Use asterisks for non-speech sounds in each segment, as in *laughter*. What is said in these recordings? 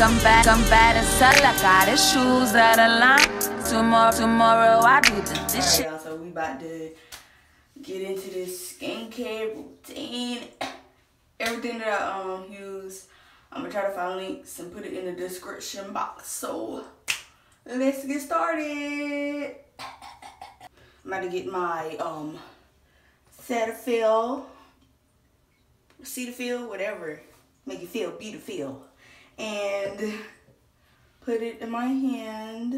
come back, come back. I got his shoes that align. Tomorrow, tomorrow I do the this shit. So we about to get into this skincare routine. Everything that I um use, I'm gonna try to find links and put it in the description box. So let's get started. I'm about to get my um Cetaphil, Cetaphil, whatever, make you feel beautiful, and put it in my hand.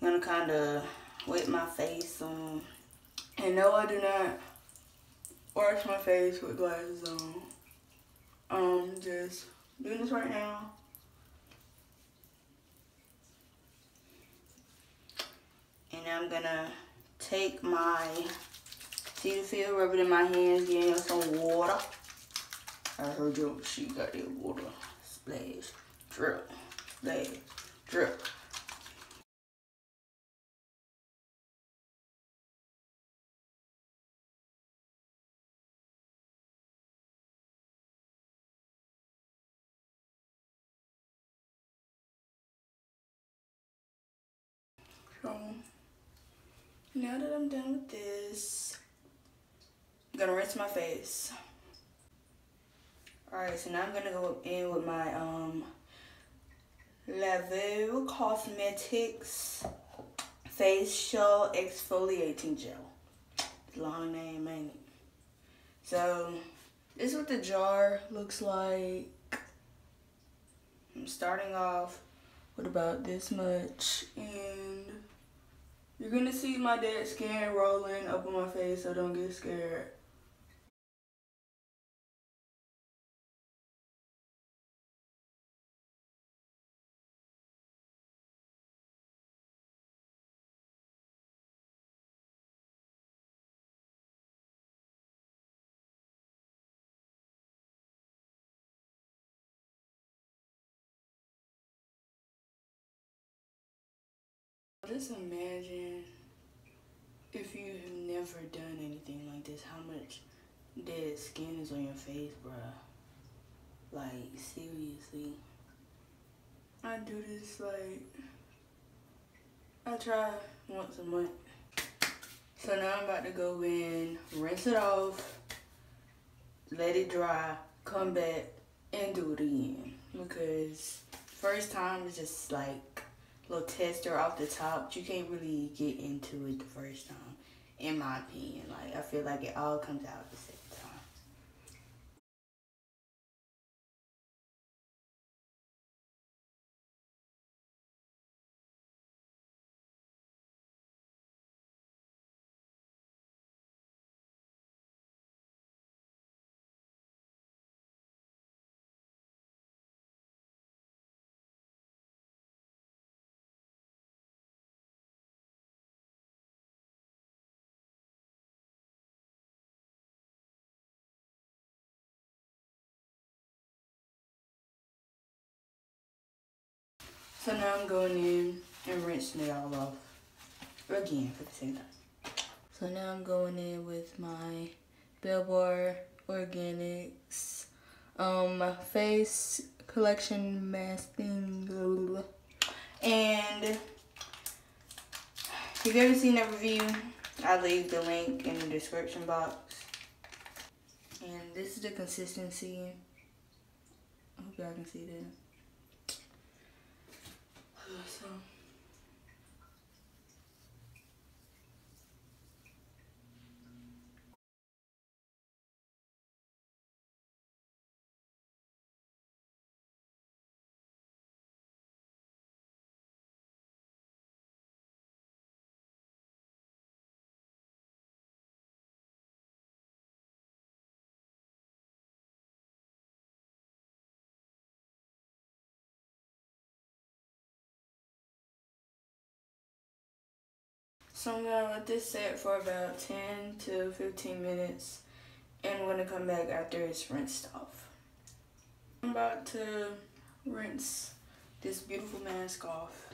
I'm gonna kind of wet my face on. And no, I do not wash my face with glasses on. Um, just doing this right now. And I'm gonna take my Cetaphil, rub it in my hands, get some water. I heard you, she got that water. Splash, drip, splash, drip. So now that I'm done with this, I'm gonna rinse my face. Alright, so now I'm gonna go in with my um Cosmetics Facial Exfoliating Gel. Long name, ain't it? So this is what the jar looks like. I'm starting off with about this much and you're gonna see my dead skin rolling up on my face, so don't get scared. Just imagine if you have never done anything like this, how much dead skin is on your face, bruh. Like, seriously. I do this, like, I try once a month. So now I'm about to go in, rinse it off, let it dry, come back, and do it again. Because first time is just like little tester off the top. You can't really get into it the first time, in my opinion. Like I feel like it all comes out the same So now I'm going in and rinsing it all off again for the same time. So now I'm going in with my Bellebar Organics um face collection masking and if you've ever seen that review? I'll leave the link in the description box. And this is the consistency. I hope y'all can see that so So I'm gonna let this set for about 10 to 15 minutes and I'm gonna come back after it's rinsed off. I'm about to rinse this beautiful mask off.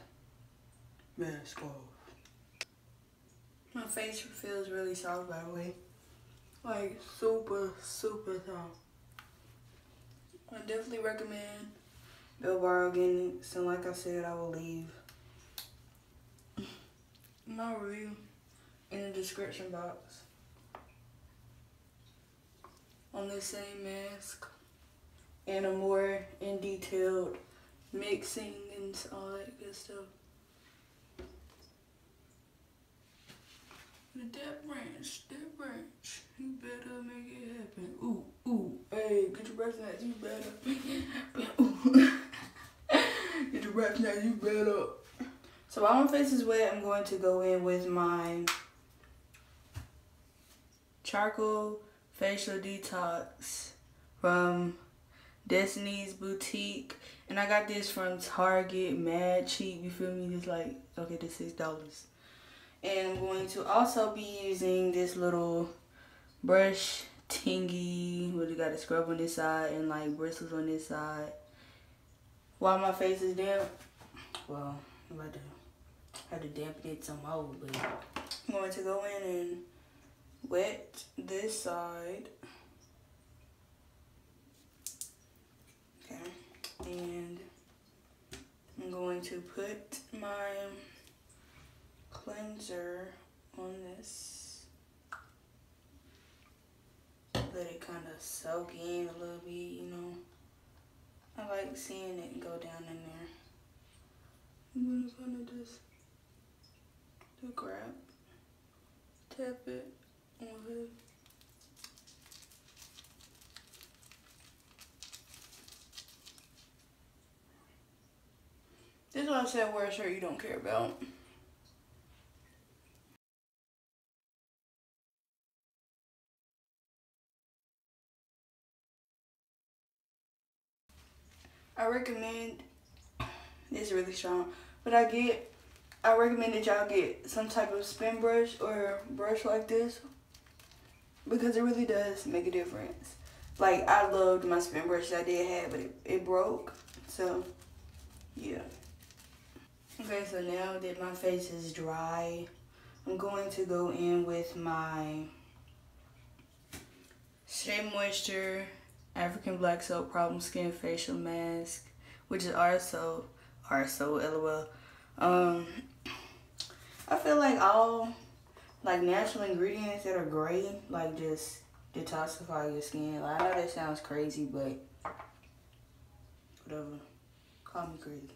Mask off. My face feels really soft by the way. Like super, super soft. I definitely recommend Bill Bellebar Organics, and like I said, I will leave my review in the description box on the same mask and a more in detailed mixing and all that good stuff. That branch, that branch, you better make it happen. Ooh, ooh, hey, get your breath out, you better. *laughs* get your breath out, you better. So while my face is wet, I'm going to go in with my charcoal facial detox from Destiny's Boutique. And I got this from Target, mad cheap, you feel me? It's like, okay, this $6. And I'm going to also be using this little brush tingy, where you got a scrub on this side and like bristles on this side. While my face is damp, well, I'm about to have to dampen it some more, but I'm going to go in and wet this side. Okay, and I'm going to put my cleanser on this. Let it kind of soak in a little bit, you know. I like seeing it go down in there. I'm gonna kind of just do grab, tap it on it. This is why I said wear a shirt you don't care about. I recommend, this is really strong, but I get, I recommend that y'all get some type of spin brush or brush like this because it really does make a difference. Like, I loved my spin brush that I did have, but it, it broke, so, yeah. Okay, so now that my face is dry, I'm going to go in with my Shea Moisture African Black Soap Problem Skin Facial Mask, which is also, also LOL. Um, I feel like all like natural ingredients that are great, like just detoxify your skin. Like, I know that sounds crazy, but whatever. Call me crazy,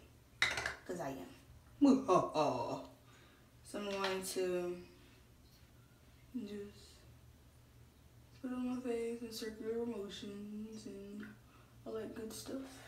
cause I am. *laughs* So I'm going to just put on my face and circular motions and all that good stuff.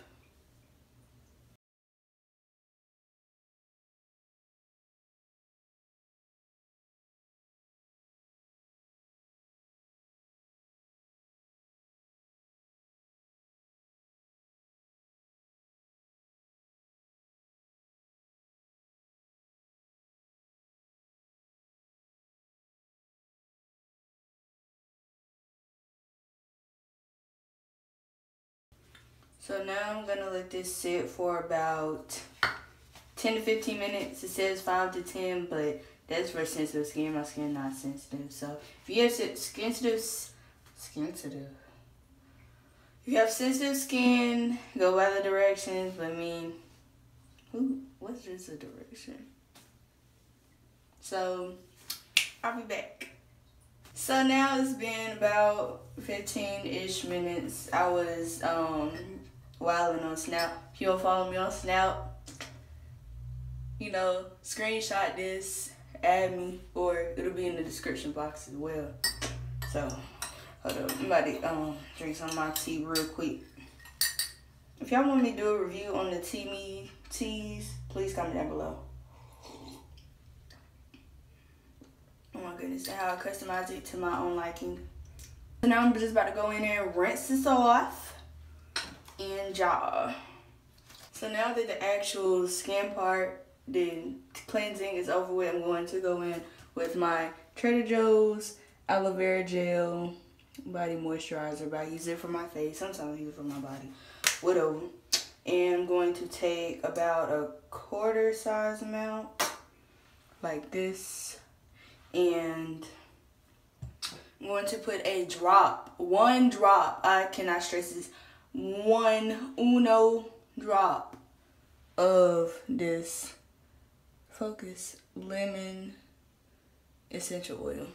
So now I'm gonna let this sit for about 10 to 15 minutes. It says 5 to 10, but that's for sensitive skin. My skin not sensitive. So if you have sensitive, skin sensitive. If you have sensitive skin, go by the directions. But I mean, who? What is the direction? So I'll be back. So now it's been about 15-ish minutes. I was um wilding on Snap. If you don't follow me on Snap, you know, screenshot this, add me, or it'll be in the description box as well. So, hold up. I'm about to um, drink some of my tea real quick. If y'all want me to do a review on the Teami teas, please comment down below. Oh my goodness, how I customize it to my own liking. So now I'm just about to go in there and rinse this off and jaw. So now that the actual skin part, the cleansing is over with, I'm going to go in with my Trader Joe's aloe vera gel body moisturizer, but I use it for my face. Sometimes I use it for my body, whatever. And I'm going to take about a quarter size amount, like this, and I'm going to put a drop, one drop, I cannot stress this, one uno drop of this Focus Lemon Essential Oil.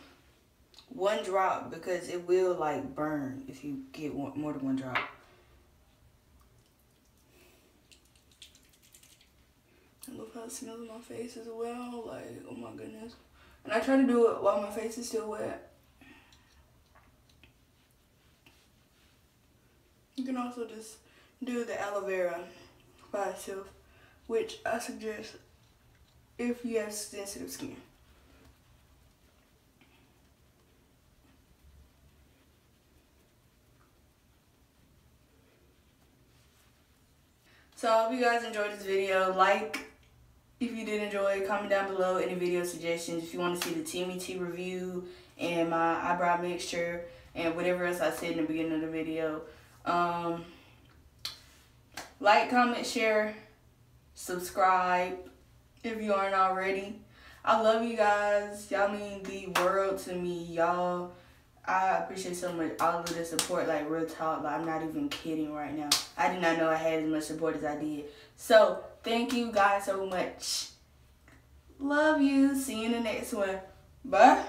One drop because it will like burn if you get one, more than one drop. I love how it smells on my face as well. Like, oh my goodness. And I try to do it while my face is still wet. You can also just do the aloe vera by itself, which I suggest if you have sensitive skin. So I hope you guys enjoyed this video. Like if you did enjoy, comment down below any video suggestions. If you want to see the Teami T review and my eyebrow mixture and whatever else I said in the beginning of the video. Um, like, comment, share, subscribe if you aren't already. I love you guys. Y'all mean the world to me. Y'all, I appreciate so much all of the support. Like, real talk. Like, I'm not even kidding right now. I did not know I had as much support as I did. So, thank you guys so much. Love you. See you in the next one. Bye.